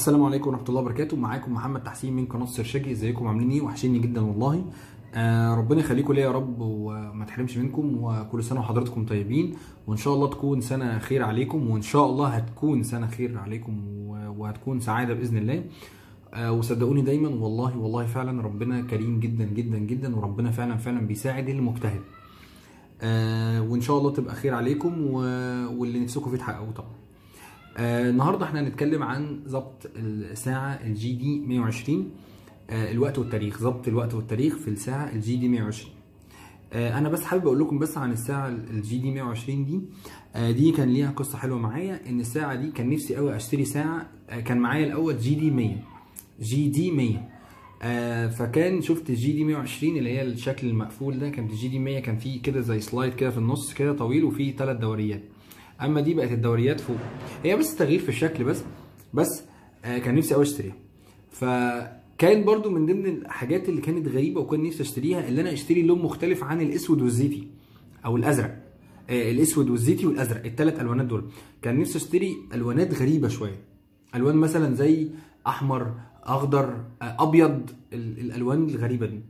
السلام عليكم ورحمة الله وبركاته. معاكم محمد تحسين من قناة سرشاجي ازيكم؟ عاملين إيه؟ وحشيني جدا والله. آه ربنا يخليكم ليا يا رب وما تحرمش منكم وكل سنة وحضراتكم طيبين. وإن شاء الله تكون سنة خير عليكم وإن شاء الله هتكون سنة خير عليكم وهتكون سعادة بإذن الله. آه وصدقوني دايما والله والله فعلا ربنا كريم جدا جدا جدا وربنا فعلا فعلا بيساعد المجتهد. آه وإن شاء الله تبقى خير عليكم. واللي نفسكم فيه تحققوه طبعا. آه النهارده إحنا هنتكلم عن ضبط الساعة ال GD 120 آه الوقت والتاريخ ضبط الوقت والتاريخ في الساعة ال GD 120 آه أنا بس حابب أقول لكم بس عن الساعة ال GD 120 دي. آه دي كان ليها قصة حلوة معايا إن الساعة دي كان نفسي قوي أشتري ساعة آه كان معايا الأول GD 100 GD 100 آه فكان شفت ال GD 120 اللي هي الشكل المقفول ده كانت ال GD 100 كان فيه كده زي slide كده في النص كده طويل وفيه ثلاث دوريات. أما دي بقت الدوريات فوق. هي بس تغيير في الشكل بس بس آه كان نفسي قوي أشتريها. فكان برضو من ضمن الحاجات اللي كانت غريبة وكان نفسي أشتريها اللي أنا أشتري لون مختلف عن الأسود والزيتي أو الأزرق. آه الأسود والزيتي والأزرق الثلاث ألوانات دول. كان نفسي أشتري ألوانات غريبة شوية. ألوان مثلا زي أحمر أخضر آه أبيض ال- الألوان الغريبة دي.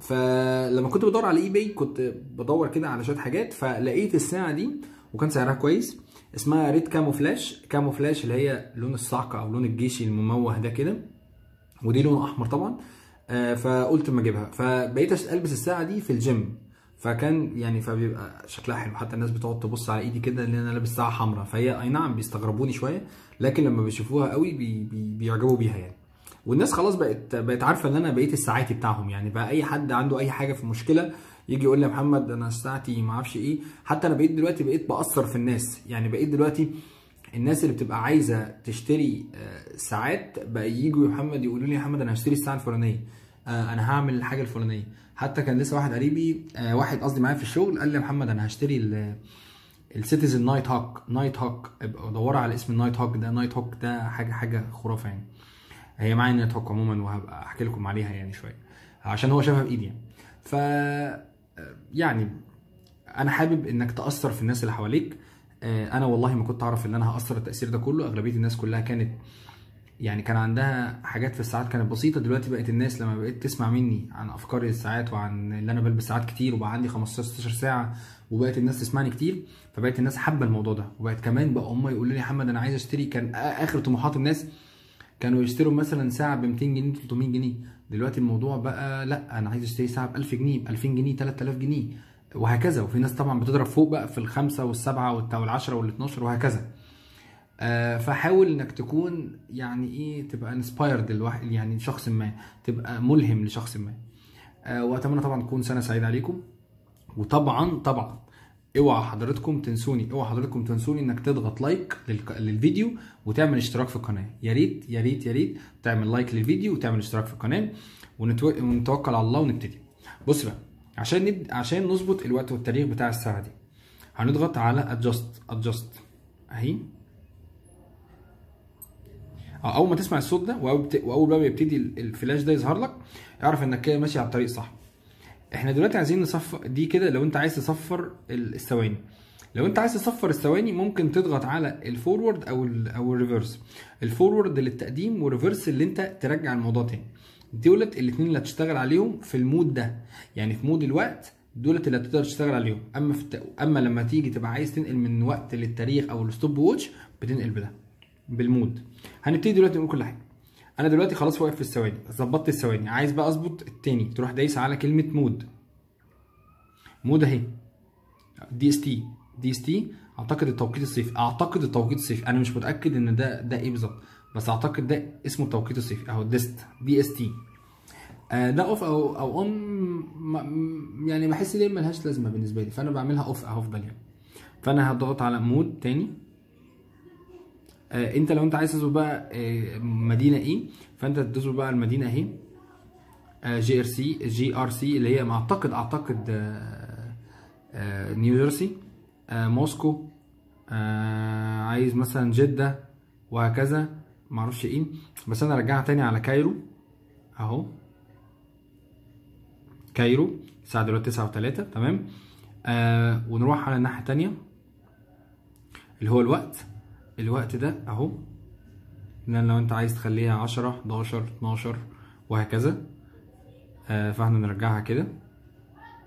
فلما كنت بدور على اي باي كنت بدور كده على شوية حاجات فلقيت الساعة دي وكان سعرها كويس. اسمها red camouflage. camouflage اللي هي لون الصعقة أو لون الجيش المموه ده كده. ودي لون أحمر طبعا. آه، فقلت أما أجيبها. فبقيت البس الساعة دي في الجيم. فكان يعني فبيبقى شكلها حلو. حتى الناس بتقعد تبص على إيدي كده ان أنا لابس ساعة حمراء. فهي أي نعم بيستغربوني شوية لكن لما بيشوفوها قوي بي بي بيعجبوا بيها يعني. والناس خلاص بقت بقت عارفة إن أنا بقيت الساعاتي بتاعهم يعني. بقى أي حد عنده أي حاجة في مشكلة يجي يقول لي يا محمد أنا ساعتي ما أعرفش إيه. حتى أنا بقيت دلوقتي بقيت بأثر في الناس. يعني بقيت دلوقتي الناس اللي بتبقى عايزة تشتري آه، ساعات بقى يجوا يا محمد يقولوا لي يا محمد أنا هشتري الساعة الفلانية. آه، أنا هعمل الحاجة الفلانية. حتى كان لسه واحد قريبي آه، واحد قصدي معايا في الشغل قال لي يا محمد أنا هشتري ال- ال Citizen Nighthawk night ابقى دوروا على اسم ال Nighthawk ده. Nighthawk ده حاجة حاجة خرافة يعني. هي معايا Nighthawk عموما وهبقى أحكي لكم عليها يعني شوية. عشان هو شافها بإيدي يعني. ف يعني أنا حابب إنك تأثر في الناس اللي حواليك. آه، أنا والله ما كنت أعرف إن أنا هأثر التأثير ده كله. أغلبية الناس كلها كانت يعني كان عندها حاجات في الساعات كانت بسيطة. دلوقتي بقت الناس لما بقيت تسمع مني عن أفكاري للساعات وعن اللي أنا بلبس ساعات كتير وبقى عندي 15 16 ساعة وبقت الناس تسمعني كتير فبقت الناس حابة الموضوع ده. وبقت كمان بقى هم يقولوا لي يا محمد أنا عايز أشتري. كان آخر طموحات الناس كانوا يشتروا مثلا ساعة ب 200 جنيه 300 جنيه. دلوقتي الموضوع بقى لأ أنا عايز أشتري ساعة ب 1000 جنيه ب 2000 جنيه 3000 جنيه وهكذا. وفي ناس طبعا بتضرب فوق بقى في الخمسة والسبعة والت- والعشرة وال12 وهكذا. آه، فحاول إنك تكون يعني إيه تبقى inspired الواحد يعني شخص ما تبقى ملهم لشخص ما. آه، وأتمنى طبعا تكون سنة سعيدة عليكم. وطبعا طبعا اوعى حضرتكم تنسوني اوعى حضرتك تنسوني انك تضغط like للفيديو وتعمل اشتراك في القناة. يا ريت يا ريت يا ريت تعمل like للفيديو وتعمل اشتراك في القناة ونتو... ونتوكل على الله ونبتدي. بص بقى عشان نب... عشان نظبط الوقت والتاريخ بتاع الساعة دي هنضغط على adjust adjust اهي. أه أول ما تسمع الصوت ده وأول بت... وأول بقى يبتدي ال- الفلاش ده يظهر لك اعرف إنك كده ماشي على الطريق صح. إحنا دلوقتي عايزين نصفر دي كده لو انت عايز تصفر ال- الثواني. لو انت عايز تصفر الثواني ممكن تضغط على ال forward أو ال أو ال reverse ال forward للتقديم وال reverse اللي انت ترجع الموضوع تاني. دولت الاثنين اللي هتشتغل عليهم في ال mode ده. يعني في mode الوقت دولت اللي هتقدر تشتغل عليهم. أما في الت... أما لما تيجي تبقى عايز تنقل من وقت للتاريخ أو ال stopwatch بتنقل بده بال mode. هنبتدي دلوقتي نقول كل حاجة. أنا دلوقتي خلاص واقف في الثواني ظبطت الثواني عايز بقى اظبط التاني تروح دايس على كلمة mode. مود اهي دي اس تي دي اس تي اعتقد التوقيت الصيفي اعتقد التوقيت الصيفي أنا مش متأكد ان ده ده إيه بالظبط بس اعتقد ده اسمه التوقيت الصيفي اهو DST DST ده off أو أو on يعني بحس دي ملهاش لازمة بالنسبة لي فأنا بعملها off افضل يعني فأنا هضغط على mode تاني. انت لو انت عايز تظبط بقى آه مدينة إيه فانت تظبط بقى المدينة اهي آه جي إر سي جي آر سي اللي هي اعتقد أعتقد آه آه نيو جيرسي آه موسكو آه عايز مثلا جدة وهكذا معرفش إيه. بس أنا ارجعها تاني على كايرو اهو. كايرو الساعة دلوقتي 9 و3 تمام؟ آه ونروح على الناحية التانية اللي هو الوقت. الوقت ده اهو. لأن لو أنت عايز تخليها 10 11 12 وهكذا. آه فاحنا نرجعها كده.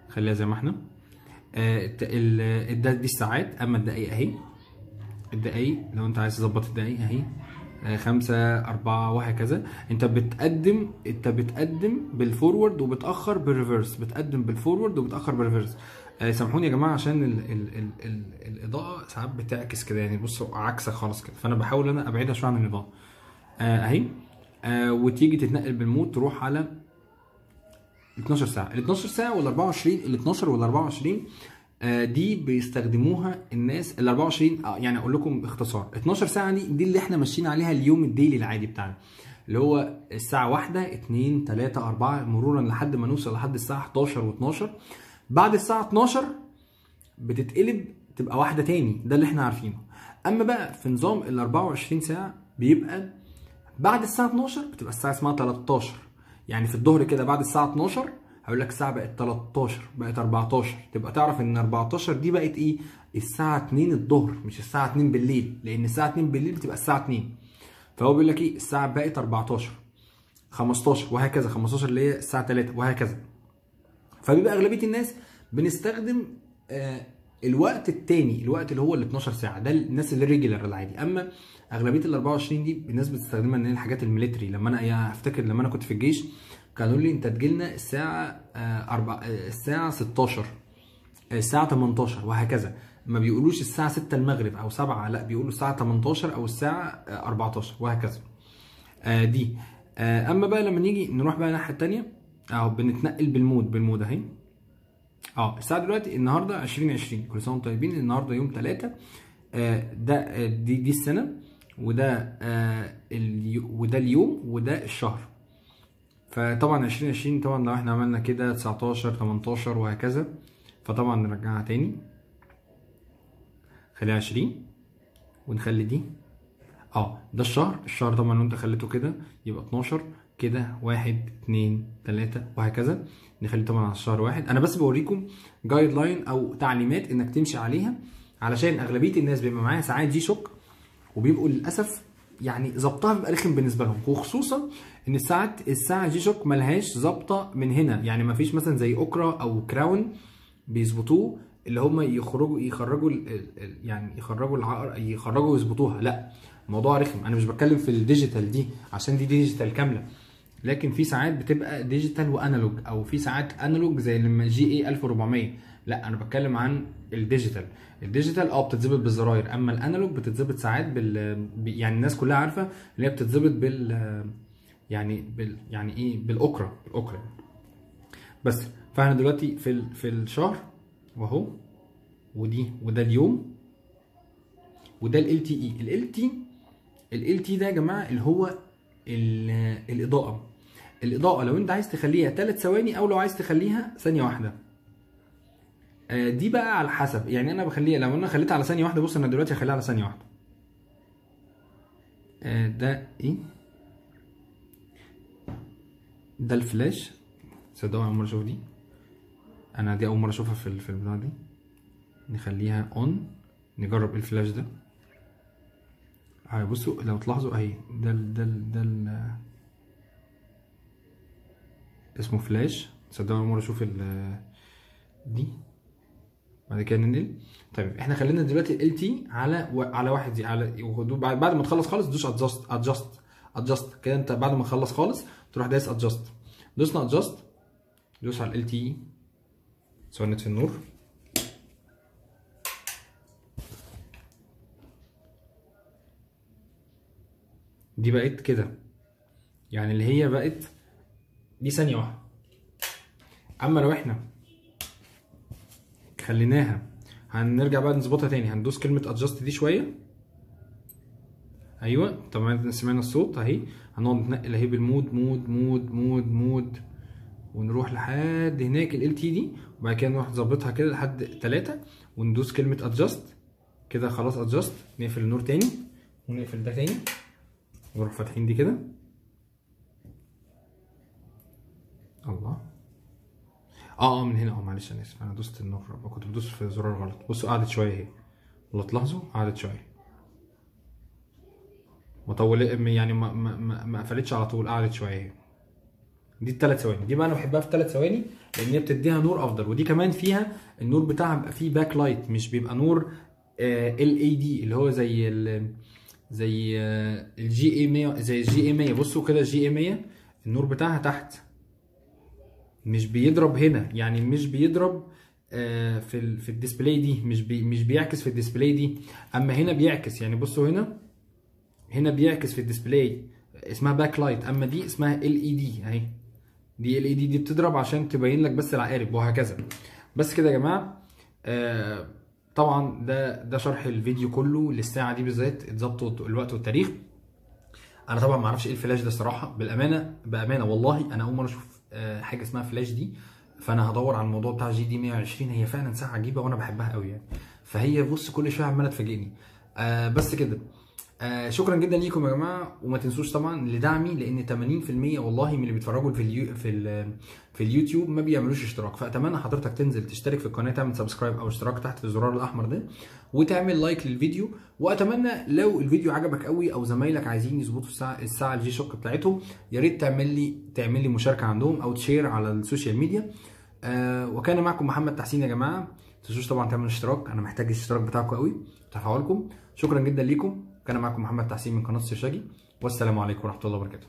خليها زي ما إحنا. آه ده دي الساعات. أما الدقايق أهي. الدقايق لو أنت عايز تظبط الدقايق أهي. آه، خمسة أربعة وهكذا. أنت بتقدم أنت بتقدم بال forward وبتأخر بال reverse بتقدم بال forward وبتأخر بال reverse سامحوني يا جماعة عشان ال ال ال ال الإضاءة ساعات بتعكس كده يعني بصوا عكسك خالص كده. فأنا بحاول أنا أبعدها شوية عن الإضاءة. آه، أهي. آه، وتيجي تتنقل بالمود تروح على 12 ساعة. ال 12 ساعة وال 24 ال 12 وال 24 آه، دي بيستخدموها الناس ال 24 آه، يعني أقول لكم باختصار. 12 ساعة دي دي اللي إحنا ماشيين عليها اليوم الديلي العادي بتاعنا. اللي هو الساعة واحدة اتنين تلاتة أربعة مرورا لحد ما نوصل لحد الساعة 11 و12 بعد الساعة 12 بتتقلب تبقى واحدة تاني ده اللي إحنا عارفينه. أما بقى في نظام ال 24 ساعة بيبقى بعد الساعة 12 بتبقى الساعة اسمها 13 يعني في الظهر كده بعد الساعة 12 هقول لك الساعة بقت 13 بقت 14 تبقى تعرف إن 14 دي بقت إيه؟ الساعة 2 الظهر مش الساعة 2 بالليل لأن الساعة 2 بالليل بتبقى الساعة 2 فهو بيقول لك إيه؟ الساعة بقت 14 15 وهكذا 15 اللي هي الساعة 3 وهكذا. فبيبقى أغلبية الناس بنستخدم آه، الوقت التاني الوقت اللي هو ال 12 ساعة. ده الناس اللي regular العادي. أما أغلبية ال 24 دي الناس بتستخدمها إن هي الحاجات ال military. لما أنا يعني أفتكر لما أنا كنت في الجيش كانوا لي أنت تجيلنا الساعة آه، أربع آه، الساعة 16 الساعة 18 وهكذا. ما بيقولوش الساعة 6 المغرب أو 7 لا بيقولوا الساعة 18 أو الساعة آه، 14 وهكذا. آه، دي. آه، أما بقى لما نيجي نروح بقى الناحية التانية اهو بنتنقل بال mode بال mode أهي. آه الساعة دلوقتي النهارده 2020 كل سنة وأنتم طيبين. النهارده يوم 3 آه ده آه دي دي السنة وده آه وده اليوم وده الشهر. فطبعا 2020 طبعا لو إحنا عملنا كده 19 18 وهكذا فطبعا نرجعها تاني. خليها 20 ونخلي دي. آه ده الشهر. الشهر طبعا لو أنت خليته كده يبقى 12 كده واحد اتنين تلاتة وهكذا. نخلي طبعا على الشهر واحد. أنا بس بوريكم guideline أو تعليمات إنك تمشي عليها علشان أغلبية الناس بيبقى معاها ساعات G-Shock وبيبقوا للأسف يعني ظبطها بيبقى رخم بالنسبة لهم. وخصوصا إن الساعات الساعة G-Shock ملهاش ظابطة من هنا. يعني ما فيش مثلا زي اوكرا أو crown بيظبطوه اللي هم يخرجوا يخرجوا يعني يخرجوا العقر يخرجوا ويظبطوها. لا الموضوع رخم. أنا مش بتكلم في ال digital دي عشان دي digital كاملة. لكن في ساعات بتبقى digital و analog أو في ساعات analog زي لما GA 1400 لا أنا بتكلم عن ال digital ال digital آه بتتظبط بالزراير. أما ال analog بتتظبط ساعات بال يعني الناس كلها عارفة اللي هي بتتظبط بال يعني بال يعني إيه؟ بالاوكرا الاوكرا بس فإحنا دلوقتي في ال... في الشهر واهو ودي وده اليوم وده LT اي LT LT ده يا جماعة اللي هو ال- الإضاءة. الإضاءة لو أنت عايز تخليها 3 ثواني أو لو عايز تخليها ثانية واحدة. آه، دي بقى على حسب. يعني أنا بخليها لو أنا خليتها على ثانية واحدة بص أنا دلوقتي هخليها على ثانية واحدة. آه، ده إيه؟ ده الفلاش. صدقوا أول مرة أشوف دي. أنا دي أول مرة أشوفها في في البتاع دي. نخليها on نجرب الفلاش ده. آه، بصوا لو تلاحظوا أهي ده ده ده اسمه فلاش. صدقوا أول مرة أشوف دي؟ بعد كده ننقل. طيب إحنا خلينا دلوقتي LT على و... على واحد دي على بعد بعد ما تخلص خالص دوس adjust adjust adjust كده أنت بعد ما تخلص خالص تروح دايس adjust دوسنا adjust دوس على LT ثواني نطفي النور. دي بقت كده. يعني اللي هي بقت دي ثانية واحدة. أما لو إحنا خليناها هنرجع بقى نظبطها تاني. هندوس كلمة adjust دي شوية. أيوة طبعا سمعنا الصوت أهي. هنقعد نتنقل أهي بال mode mode mode mode mode. ونروح لحد هناك LT دي. وبعد كده نروح نظبطها كده لحد تلاتة. وندوس كلمة adjust كده خلاص adjust نقفل النور تاني. ونقفل ده تاني. ونروح فاتحين دي كده. الله. آه آه من هنا. آه معلش أنا آسف. أنا دوست النور كنت بدوس في زرار غلط. بصوا قعدت شوية اهي والله تلاحظوا؟ قعدت شوية. يعني ما ما ما, ما قفلتش على طول. قعدت شوية دي الثلاث ثواني. دي بقى أنا بحبها في ثلاث ثواني لأن هي بتديها نور أفضل. ودي كمان فيها النور بتاعها بيبقى فيه backlight مش بيبقى نور LED اللي هو زي ال زي الجي اي 100 زي الجي اي 100 بصوا كده الجي اي 100 النور بتاعها تحت. مش بيضرب هنا. يعني مش بيضرب آه، في في ال display دي. مش بي مش بيعكس في ال display دي. أما هنا بيعكس. يعني بصوا هنا هنا بيعكس في ال display. اسمها backlight أما دي اسمها LED أهي. دي LED دي بتضرب عشان تبين لك بس العقارب وهكذا. بس كده يا جماعة آه طبعا ده ده شرح الفيديو كله للساعة دي بالذات. اتظبطوا الوقت والتاريخ. أنا طبعا ما أعرفش إيه الفلاش ده الصراحة. بالأمانة بأمانة والله أنا أول مرة أشوف حاجة اسمها فلاش دي. فأنا هدور على الموضوع بتاع GD 120 هي فعلا ساعه عجيبة وأنا بحبها قوي يعني. فهي بص كل شوية عمالة تفاجئني. آه بس كده. آه شكرا جدا ليكم يا جماعة وما تنسوش طبعا لدعمي لأن 80% والله من اللي بيتفرجوا في اليو في في اليوتيوب ما بيعملوش اشتراك. فأتمنى حضرتك تنزل تشترك في القناة تعمل subscribe أو اشتراك تحت في الزرار الأحمر ده وتعمل like للفيديو. وأتمنى لو الفيديو عجبك قوي أو زمايلك عايزين يظبطوا الساعة الساعة ال G-Shock بتاعتهم يا ريت تعمل لي تعمل لي مشاركة عندهم أو تشير على ال social media. آه وكان معكم محمد تحسين يا جماعة. ما تنسوش طبعا تعملوا اشتراك أنا محتاج الاشتراك بتاعكم قوي. تفاعلكم. شكرا جدا ليكم. كان معكم محمد تحسين من قناة السرشاجي والسلام عليكم ورحمة الله وبركاته.